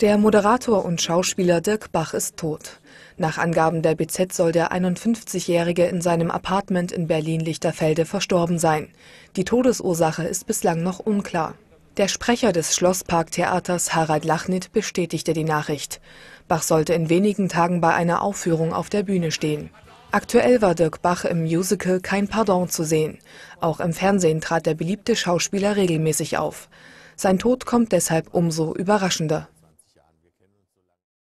Der Moderator und Schauspieler Dirk Bach ist tot. Nach Angaben der BZ soll der 51-Jährige in seinem Apartment in Berlin-Lichterfelde verstorben sein. Die Todesursache ist bislang noch unklar. Der Sprecher des Schlossparktheaters Harald Lachnit bestätigte die Nachricht. Bach sollte in wenigen Tagen bei einer Aufführung auf der Bühne stehen. Aktuell war Dirk Bach im Musical Kein Pardon zu sehen. Auch im Fernsehen trat der beliebte Schauspieler regelmäßig auf. Sein Tod kommt deshalb umso überraschender.